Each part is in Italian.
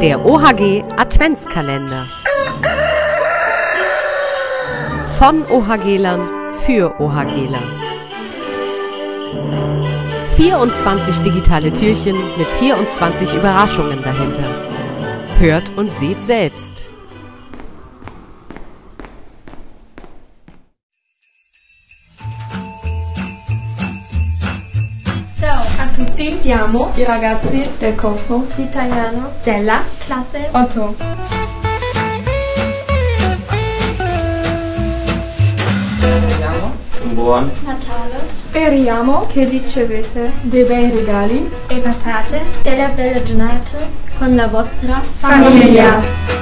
Der OHG Adventskalender. Von OHGlern für OHGler. 24 digitale Türchen mit 24 Überraschungen dahinter. Hört und seht selbst. Tutti, Siamo i ragazzi del corso di italiano della classe 8. Un buon Natale Speriamo che ricevete dei bei regali e passate delle belle giornate con la vostra famiglia. esagerate,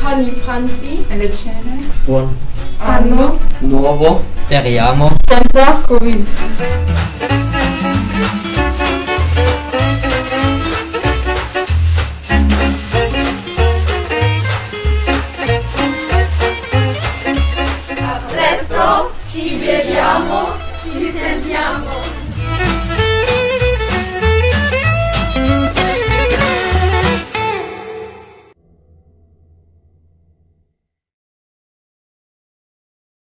con i pranzi E le cene. Buon hanno nuovo, speriamo, senza Covid. presto ci vediamo ci sentiamo